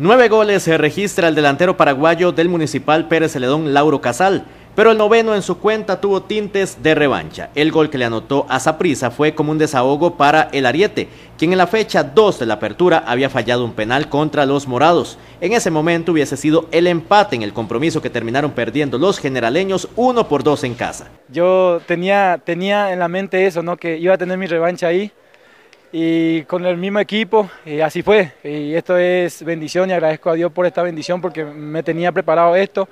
Nueve goles se registra el delantero paraguayo del Municipal Pérez Celedón, Lauro Casal, pero el noveno en su cuenta tuvo tintes de revancha. El gol que le anotó a Saprisa fue como un desahogo para el Ariete, quien en la fecha 2 de la apertura había fallado un penal contra los morados. En ese momento hubiese sido el empate en el compromiso que terminaron perdiendo los generaleños 1 por 2 en casa. Yo tenía, tenía en la mente eso, ¿no? que iba a tener mi revancha ahí y con el mismo equipo, y así fue. Y esto es bendición y agradezco a Dios por esta bendición porque me tenía preparado esto.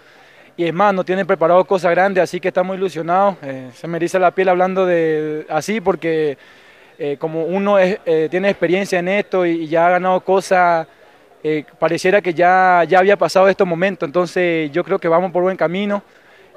Y es más, no tienen preparado cosas grandes, así que estamos ilusionados. Eh, se me eriza la piel hablando de así porque eh, como uno eh, tiene experiencia en esto y, ya ha ganado cosas, pareciera que ya, ya había pasado estos momentos. Entonces yo creo que vamos por buen camino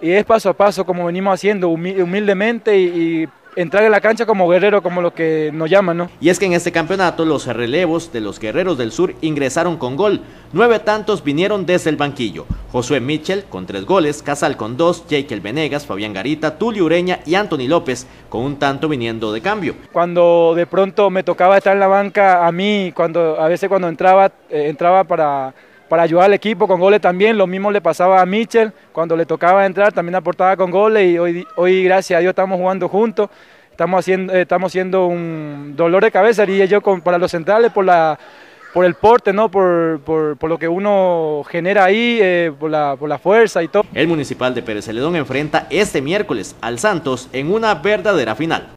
y es paso a paso como venimos haciendo, humildemente y entrar en la cancha como guerrero, como lo que nos llaman, ¿no? Y es que en este campeonato los relevos de los guerreros del sur ingresaron con gol. Nueve tantos vinieron desde el banquillo. Josué Mitchell con tres goles, Casal con dos, Jekyll Venegas, Fabián Garita, Tulio Ureña y Anthony López con un tanto viniendo de cambio. Cuando de pronto me tocaba estar en la banca, a mí, cuando a veces cuando entraba, eh, entraba para para ayudar al equipo con goles también. Lo mismo le pasaba a Mitchell cuando le tocaba entrar, también aportaba con goles y hoy, hoy gracias a Dios estamos jugando juntos. Estamos haciendo, eh, estamos haciendo un dolor de cabeza, diría yo, para los centrales por la por el porte, ¿no? Por, lo que uno genera ahí, eh, por, la, por la fuerza y todo. El municipal de Pérez Celedón enfrenta este miércoles al Santos en una verdadera final.